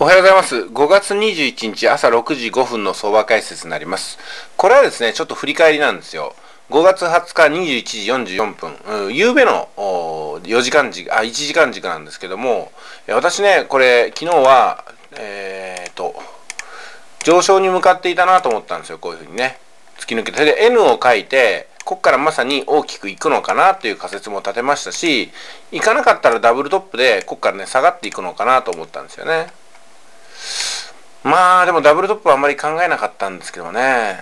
おはようございます。5月21日朝6時5分の相場解説になります。これはですね、ちょっと振り返りなんですよ。5月20日21時44分、うん、夕べの4時間軸、あ、1時間軸なんですけども、私ね、これ、昨日は、えー、と、上昇に向かっていたなと思ったんですよ、こういうふうにね。突き抜けて。それで N を書いて、ここからまさに大きくいくのかなという仮説も立てましたし、いかなかったらダブルトップで、ここからね、下がっていくのかなと思ったんですよね。まあでもダブルトップはあんまり考えなかったんですけどね。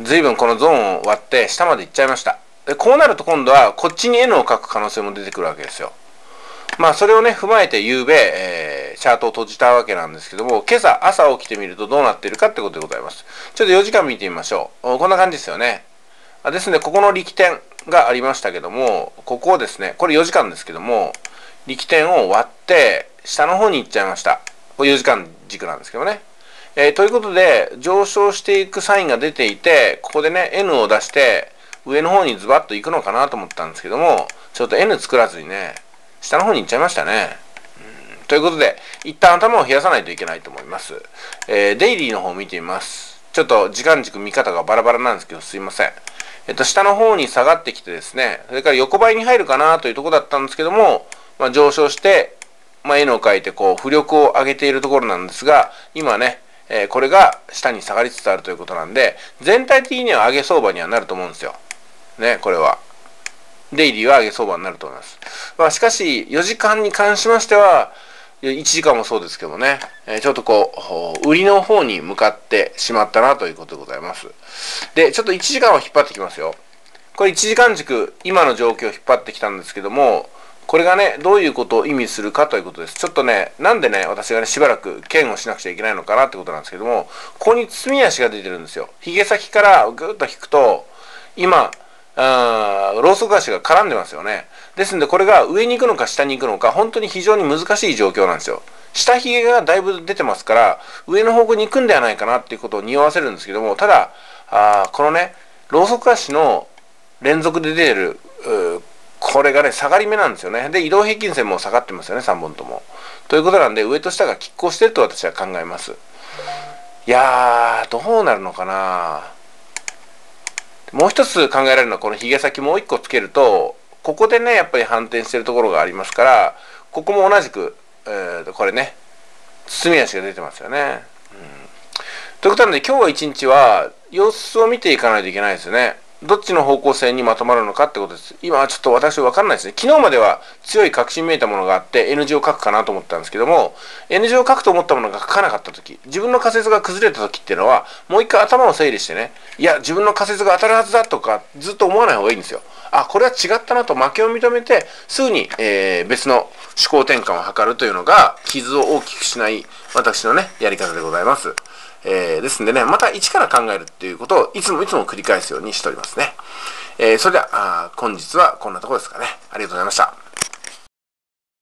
随分このゾーンを割って下まで行っちゃいました。でこうなると今度はこっちに N を書く可能性も出てくるわけですよ。まあそれをね踏まえて夕べ、えー、チャートを閉じたわけなんですけども今朝朝起きてみるとどうなっているかってことでございます。ちょっと4時間見てみましょう。こんな感じですよね。ですねここの力点がありましたけどもここをですねこれ4時間ですけども力点を割って下の方に行っちゃいました。4時間軸なんですけどね。えー、ということで、上昇していくサインが出ていて、ここでね、N を出して、上の方にズバッと行くのかなと思ったんですけども、ちょっと N 作らずにね、下の方に行っちゃいましたね。うんということで、一旦頭を冷やさないといけないと思います。えー、デイリーの方を見てみます。ちょっと時間軸見方がバラバラなんですけど、すいません。えっと、下の方に下がってきてですね、それから横ばいに入るかなというとこだったんですけども、まあ、上昇して、まあ、N を書いてこう浮力を上げているところなんですが今ね、えー、これが下に下がりつつあるということなんで全体的には上げ相場にはなると思うんですよ。ねこれは。デイリーは上げ相場になると思います。まあ、しかし4時間に関しましては1時間もそうですけどね、えー、ちょっとこう売りの方に向かってしまったなということでございます。でちょっと1時間を引っ張ってきますよ。これ1時間軸今の状況を引っ張ってきたんですけどもこれがね、どういうことを意味するかということです。ちょっとね、なんでね、私がね、しばらく剣をしなくちゃいけないのかなってことなんですけども、ここに包み足が出てるんですよ。髭先からぐっと引くと、今、あローソク足が絡んでますよね。ですんで、これが上に行くのか下に行くのか、本当に非常に難しい状況なんですよ。下髭がだいぶ出てますから、上の方向に行くんではないかなっていうことを匂わせるんですけども、ただ、あこのね、ローソク足の連続で出てる、これがね、下がり目なんですよね。で、移動平均線も下がってますよね、3本とも。ということなんで、上と下が拮抗してると私は考えます。いやー、どうなるのかなもう一つ考えられるのは、このひげ先もう一個つけると、ここでね、やっぱり反転してるところがありますから、ここも同じく、えー、これね、包み足が出てますよね。うん、ということなんで、今日は一日は、様子を見ていかないといけないですね。どっちの方向性にまとまるのかってことです。今はちょっと私分かんないですね。昨日までは強い確信めいたものがあって N 字を書くかなと思ったんですけども、N 字を書くと思ったものが書かなかった時、自分の仮説が崩れた時っていうのは、もう一回頭を整理してね、いや、自分の仮説が当たるはずだとか、ずっと思わない方がいいんですよ。あ、これは違ったなと負けを認めて、すぐに、えー、別の思考転換を図るというのが、傷を大きくしない私のね、やり方でございます。えー、ですんでね、また一から考えるっていうことをいつもいつも繰り返すようにしておりますね。えー、それでは、あ本日はこんなところですかね。ありがとうございました。